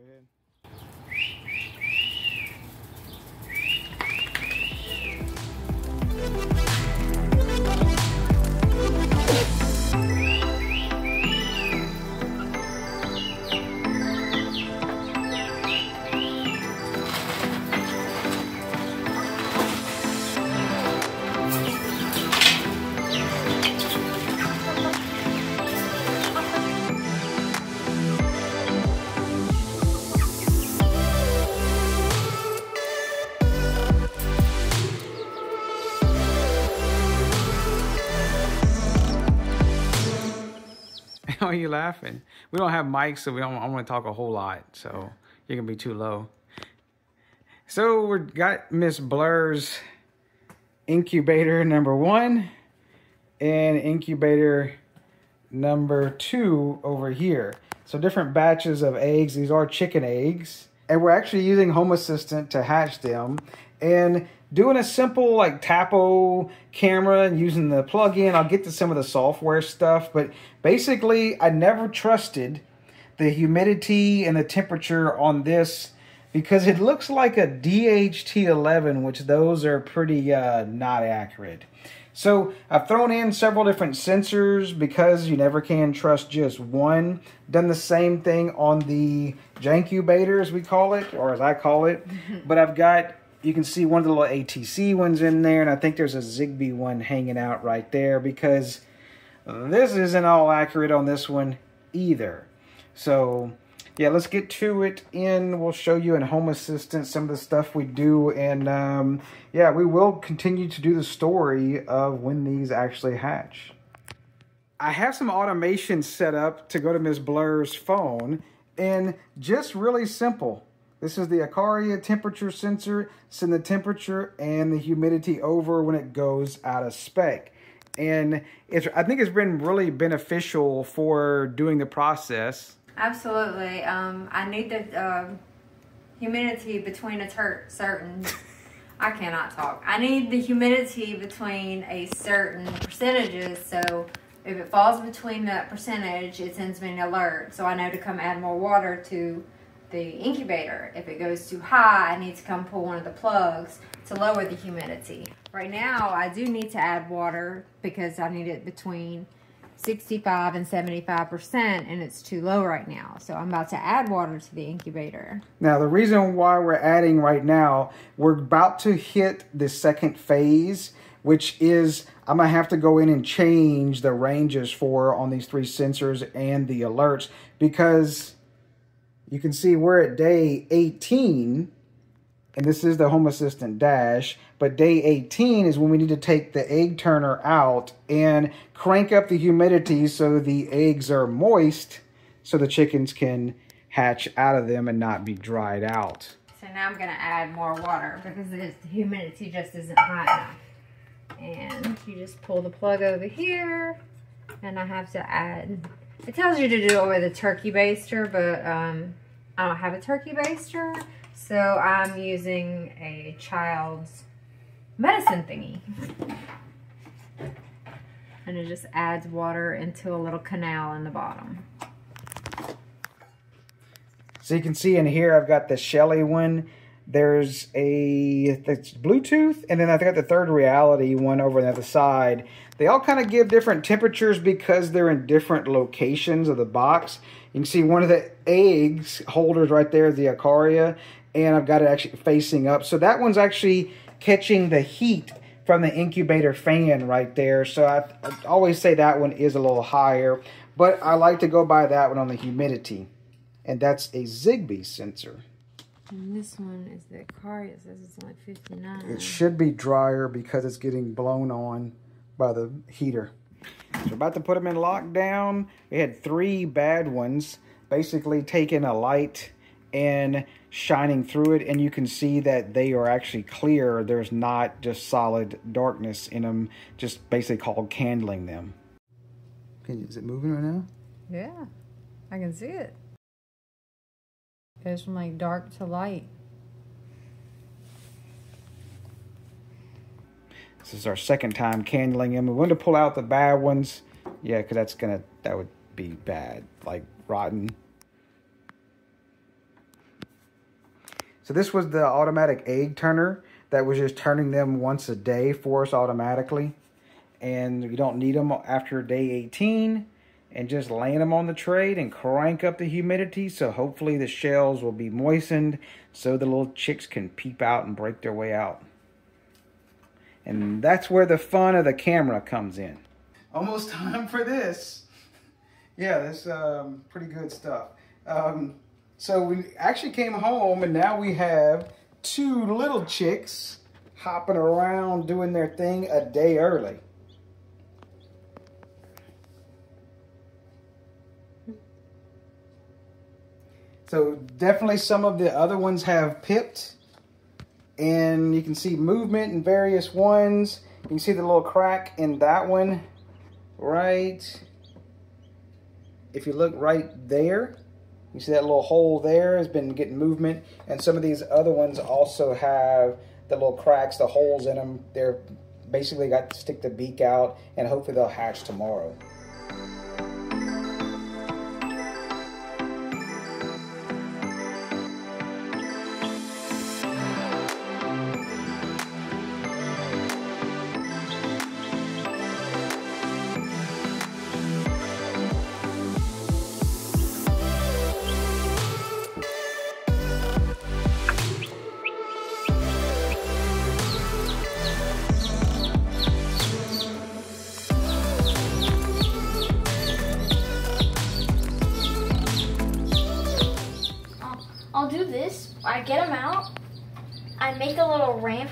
Go ahead. You laughing? We don't have mics, so we don't. I want to talk a whole lot, so you're gonna be too low. So we got Miss Blur's incubator number one and incubator number two over here. So different batches of eggs. These are chicken eggs, and we're actually using Home Assistant to hatch them. And doing a simple like Tapo camera and using the plug-in. I'll get to some of the software stuff, but basically I never trusted the humidity and the temperature on this because it looks like a DHT11, which those are pretty uh, not accurate. So I've thrown in several different sensors because you never can trust just one. Done the same thing on the Jankubator, as we call it, or as I call it. but I've got you can see one of the little ATC ones in there, and I think there's a Zigbee one hanging out right there because this isn't all accurate on this one either. So, yeah, let's get to it in. We'll show you in Home Assistant some of the stuff we do, and um, yeah, we will continue to do the story of when these actually hatch. I have some automation set up to go to Ms. Blur's phone, and just really simple this is the Aqara temperature sensor. Send the temperature and the humidity over when it goes out of spec. And it's, I think it's been really beneficial for doing the process. Absolutely. Um, I need the uh, humidity between a certain. I cannot talk. I need the humidity between a certain percentages. So if it falls between that percentage, it sends me an alert. So I know to come add more water to the incubator. If it goes too high, I need to come pull one of the plugs to lower the humidity. Right now, I do need to add water because I need it between 65 and 75% and it's too low right now. So I'm about to add water to the incubator. Now the reason why we're adding right now, we're about to hit the second phase, which is I'm gonna have to go in and change the ranges for on these three sensors and the alerts because you can see we're at day 18, and this is the Home Assistant Dash, but day 18 is when we need to take the egg turner out and crank up the humidity so the eggs are moist so the chickens can hatch out of them and not be dried out. So now I'm to add more water because the humidity just isn't high enough. And you just pull the plug over here and I have to add, it tells you to do it with a turkey baster, but um, Um, I don't have a turkey baster, so I'm using a child's medicine thingy. And it just adds water into a little canal in the bottom. So you can see in here, I've got the Shelly one. There's a it's Bluetooth, and then I think got the Third Reality one over on the other side. They all kind of give different temperatures because they're in different locations of the box. You can see one of the eggs holders right there, the Aqara, and I've got it actually facing up. So that one's actually catching the heat from the incubator fan right there. So I, I always say that one is a little higher, but I like to go by that one on the humidity. And that's a Zigbee sensor. And this one is the Aqara. It says it's only 59. It should be drier because it's getting blown on by the heater. So about to put them in lockdown. We had three bad ones, basically taking a light and shining through it and you can see that they are actually clear. There's not just solid darkness in them, just basically called candling them. Is it moving right now? Yeah, I can see it. It goes from like dark to light. This is our second time candling them. We want to pull out the bad ones. Yeah, because that's going to, that would be bad, like rotten. So this was the automatic egg turner that was just turning them once a day for us automatically. And you don't need them after day 18 and just laying them on the tray and crank up the humidity so hopefully the shells will be moistened so the little chicks can peep out and break their way out. And that's where the fun of the camera comes in. Almost time for this. Yeah, that's um, pretty good stuff. Um, so we actually came home and now we have two little chicks hopping around doing their thing a day early. So definitely some of the other ones have pipped and you can see movement in various ones. You can see the little crack in that one right. If you look right there, you see that little hole there has been getting movement. And some of these other ones also have the little cracks, the holes in them. They're basically got to stick the beak out and hopefully they'll hatch tomorrow.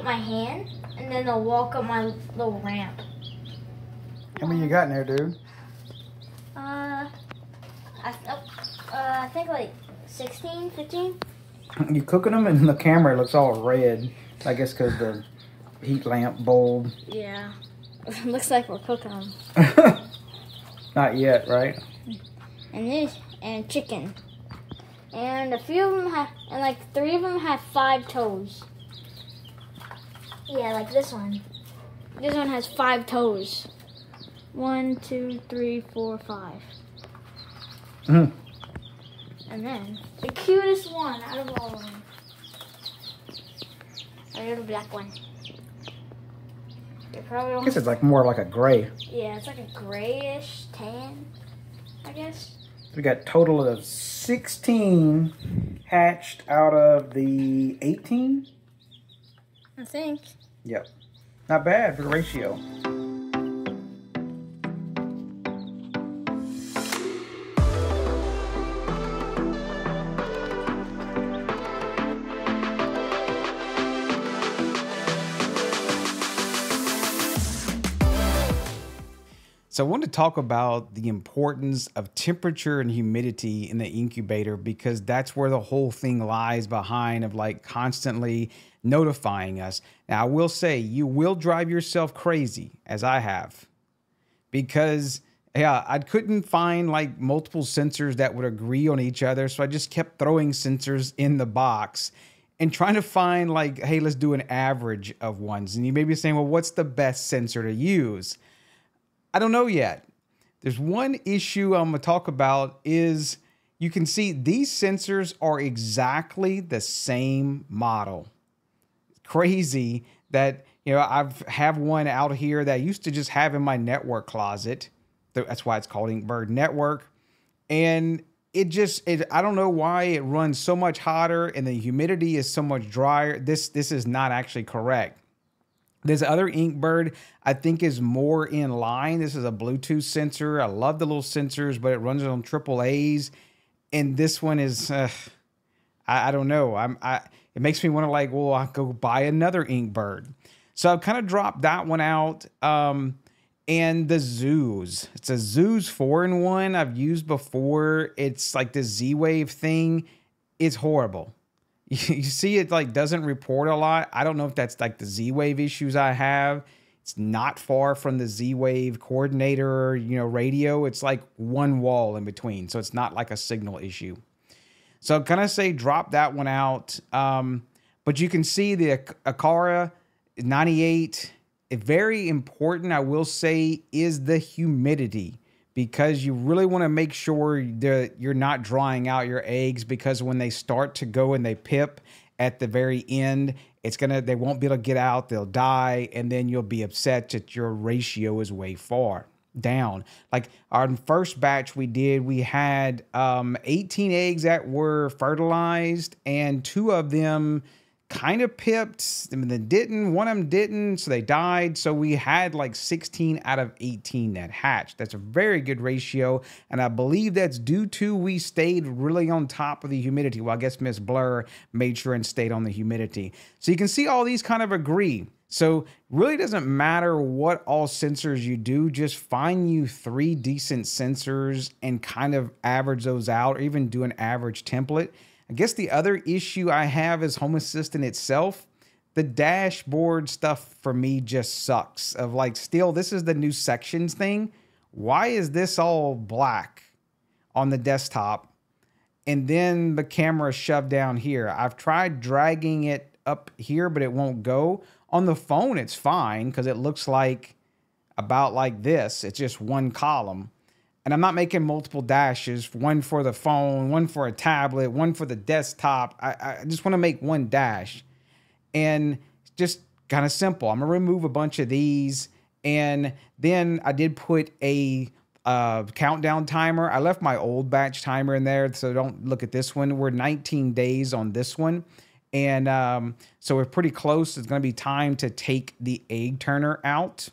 With my hand, and then they'll walk up my little ramp. How many you got in there, dude? Uh, I, uh, I think like 16, 15. You cooking them and the camera looks all red. I guess because the heat lamp bulb. Yeah. Looks like we're cooking them. Not yet, right? And this, and chicken. And a few of them have, and like three of them have five toes. Yeah, like this one. This one has five toes. One, two, three, four, five. Mhm. And then the cutest one out of all of them. A little black one. They probably I don't. guess it's like more like a gray. Yeah, it's like a grayish tan, I guess. We got total of 16 hatched out of the 18. I think. Yep. Not bad for the ratio. So I want to talk about the importance of temperature and humidity in the incubator because that's where the whole thing lies behind of like constantly notifying us. Now I will say you will drive yourself crazy as I have because yeah, I couldn't find like multiple sensors that would agree on each other, so I just kept throwing sensors in the box and trying to find like hey, let's do an average of ones. And you may be saying, "Well, what's the best sensor to use?" I don't know yet. There's one issue I'm going to talk about is you can see these sensors are exactly the same model. Crazy that you know I've have one out here that I used to just have in my network closet. That's why it's called Inkbird Network. And it just it I don't know why it runs so much hotter and the humidity is so much drier. This this is not actually correct. This other Inkbird, I think, is more in line. This is a Bluetooth sensor. I love the little sensors, but it runs on triple A's. And this one is, uh, I, I don't know. I'm, I it makes me want to like, well, I'll go buy another Inkbird. So I've kind of dropped that one out. Um, and the Zooz. It's a Zooz four in one I've used before. It's like the Z Wave thing. It's horrible you see it like doesn't report a lot. I don't know if that's like the Z Wave issues I have. It's not far from the Z Wave coordinator, you know, radio. It's like one wall in between. So it's not like a signal issue. So kind of say drop that one out. Um, but you can see the Aqara 98. Very important, I will say, is the humidity because you really want to make sure that you're not drying out your eggs because when they start to go and they pip at the very end. It's gonna they won't be able to get out, they'll die, and then you'll be upset that your ratio is way far down. Like our first batch we did, we had um, 18 eggs that were fertilized, and two of them kind of pipped. I mean, they didn't. One of them didn't, so they died. So we had like 16 out of 18 that hatched. That's a very good ratio, and I believe that's due to we stayed really on top of the humidity. Well, I guess Miss Blur made sure and stayed on the humidity. So you can see all these kind of agree. So really doesn't matter what all sensors you do, just find you three decent sensors and kind of average those out or even do an average template. I guess the other issue I have is Home Assistant itself. The dashboard stuff for me just sucks. Of like, still, this is the new sections thing. Why is this all black on the desktop? And then the camera shoved down here. I've tried dragging it up here, but it won't go. On the phone, it's fine because it looks like about like this. It's just one column. And I'm not making multiple dashes, one for the phone, one for a tablet, one for the desktop. I, I just want to make one dash. And just kind of simple. I'm to remove a bunch of these. And then I did put a uh, countdown timer. I left my old batch timer in there, so don't look at this one. We're 19 days on this one. And um, so we're pretty close. It's to be time to take the egg turner out.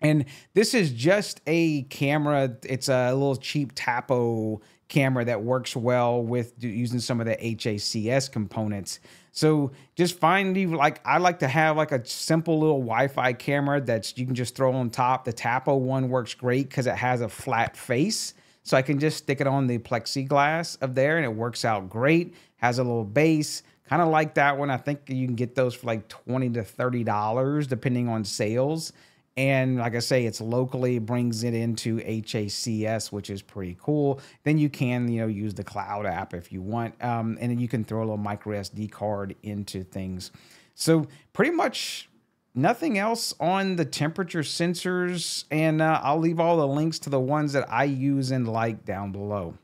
And this is just a camera. It's a little cheap Tapo camera that works well with using some of the HACS components. So just find you like I like to have like a simple little Wi-Fi camera that you can just throw on top. The Tapo one works great because it has a flat face. So I can just stick it on the plexiglass of there and it works out great. Has a little base, Kind of like that one. I think you can get those for like 20 to $30 depending on sales. And like I say, it's locally brings it into HACS, which is pretty cool. Then you can, you know, use the cloud app if you want. Um, and then you can throw a little micro SD card into things. So pretty much nothing else on the temperature sensors. And uh, I'll leave all the links to the ones that I use and like down below.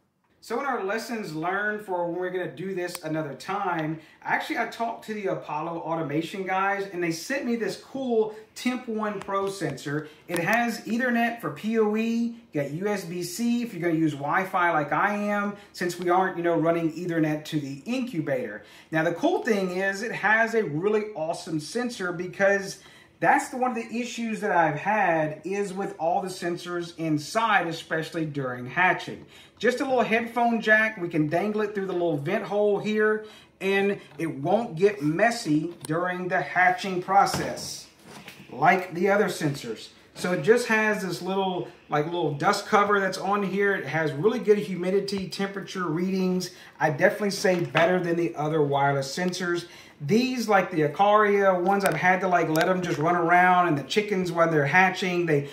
So in our lessons learned for when we're to do this another time, actually I talked to the Apollo automation guys and they sent me this cool Temp 1 Pro sensor. It has Ethernet for PoE, got USB-C if you're to use Wi-Fi like I am, since we aren't, you know, running Ethernet to the incubator. Now the cool thing is it has a really awesome sensor because that's the, one of the issues that I've had is with all the sensors inside, especially during hatching. Just a little headphone jack, we can dangle it through the little vent hole here, and it won't get messy during the hatching process, like the other sensors. So it just has this little, like little dust cover that's on here. It has really good humidity, temperature readings. I definitely say better than the other wireless sensors. These, like the Aqara ones, I've had to like let them just run around and the chickens when they're hatching, they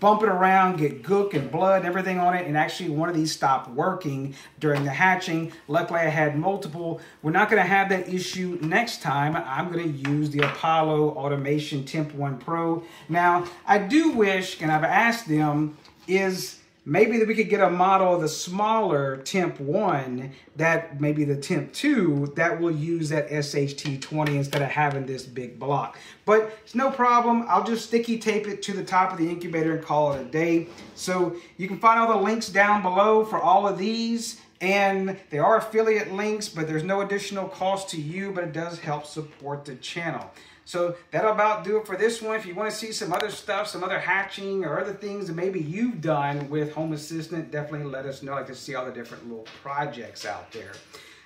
bump it around, get gook and blood and everything on it. And actually one of these stopped working during the hatching. Luckily I had multiple. We're not gonna have that issue next time. I'm gonna use the Apollo Automation Temp 1 Pro. Now, I do wish, and I've asked them, is maybe that we could get a model of the smaller temp 1 that maybe the temp 2 that will use that SHT20 instead of having this big block. But it's no problem. I'll just sticky tape it to the top of the incubator and call it a day. So you can find all the links down below for all of these. And they are affiliate links, but there's no additional cost to you, but it does help support the channel. So that'll about do it for this one. If you want to see some other stuff, some other hatching or other things that maybe you've done with Home Assistant, definitely let us know. I like to see all the different little projects out there.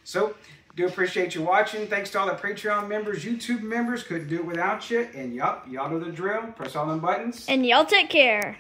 So do appreciate you watching. Thanks to all the Patreon members, YouTube members. Couldn't do it without you. And yup, y'all know the drill. Press all them buttons. And y'all take care.